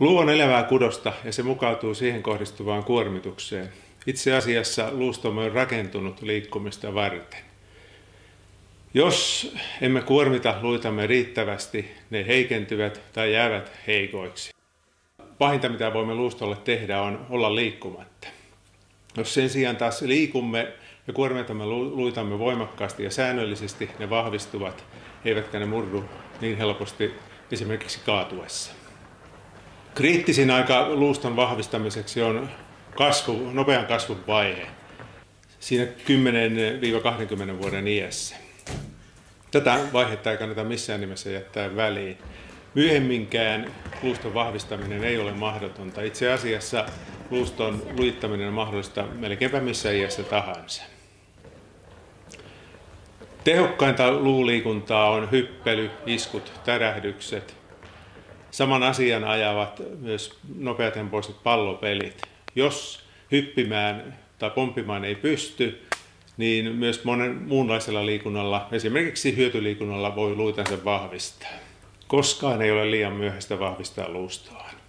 Luu on elävää kudosta ja se mukautuu siihen kohdistuvaan kuormitukseen. Itse asiassa luustomme on rakentunut liikkumista varten. Jos emme kuormita luitamme riittävästi, ne heikentyvät tai jäävät heikoiksi. Pahinta, mitä voimme luustolle tehdä, on olla liikkumatta. Jos sen sijaan taas liikumme ja kuormitamme luitamme voimakkaasti ja säännöllisesti, ne vahvistuvat, eivätkä ne murru niin helposti esimerkiksi kaatuessa. Kriittisin aika luuston vahvistamiseksi on kasvu, nopean kasvun vaihe siinä 10-20 vuoden iässä. Tätä vaihetta ei kannata missään nimessä jättää väliin. Myöhemminkään luuston vahvistaminen ei ole mahdotonta. Itse asiassa luuston luittaminen on mahdollista melkeinpä missä iässä tahansa. Tehokkainta luuliikuntaa on hyppely, iskut, tärähdykset. Saman asian ajavat myös nopeatempoiset pallopelit. Jos hyppimään tai pomppimaan ei pysty, niin myös monen muunlaisella liikunnalla, esimerkiksi hyötyliikunnalla, voi luitansa vahvistaa. Koskaan ei ole liian myöhäistä vahvistaa luustoaan.